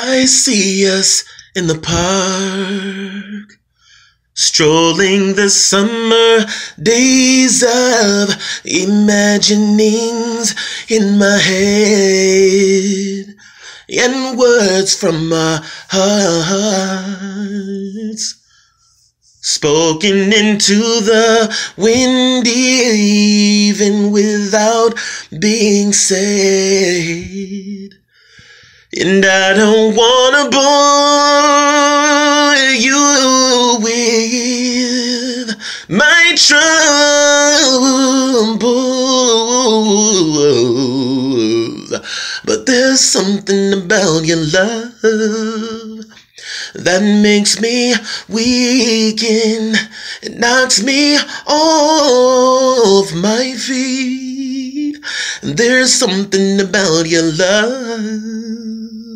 I see us in the park, strolling the summer days of imaginings in my head and words from our hearts. Spoken into the wind, even without being said. And I don't wanna bore you with my troubles. But there's something about your love that makes me weaken. and knocks me off my feet. There's something about your love